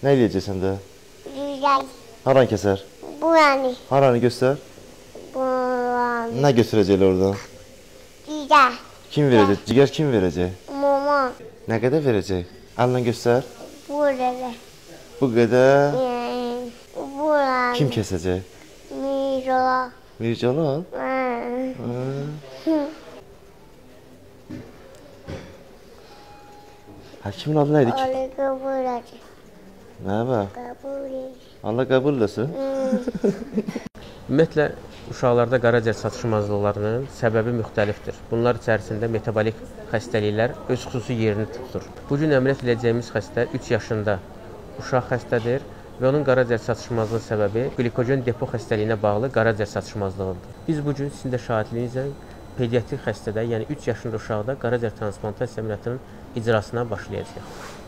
Nə eləyəcəksən də? Güzel. Haran kəsər? Bu yani. Haranı göstər. Bu yani. Nə götürəcəklər oradan? Güzel. Kim verəcək? Cigər kim verəcək? Mama. Nə qədər verəcək? Əllə göstər. Bu qədər. Bu yani. Kim kəsəcək? Mira. Mircəlal? Hmm. Həkimin adı nə idi ki? Öyle kabul et. Nə bə? Kabul et. Allah qəbul etsin. Ümumiyyətlə uşaqlarda qaraciyər çatışmazlıqlarının səbəbi müxtəlifdir. Bunlar içərisində metabolik xəstəliklər öz xüsusi yerini tutur. Bu gün əməliyyat edəcəyimiz xəstə 3 yaşında uşaq xəstədir və onun qaraciyər çatışmazlığı səbəbi glikogen depo xəstəliyinə bağlı qaraciyər çatışmazlığıdır. Biz bu gün sizin də şahidliyinizlə pediatrik xəstədə, yəni 3 yaşında uşaqda qaraciyər transplantasiya əməliyyatının icrasına başlayacağıq.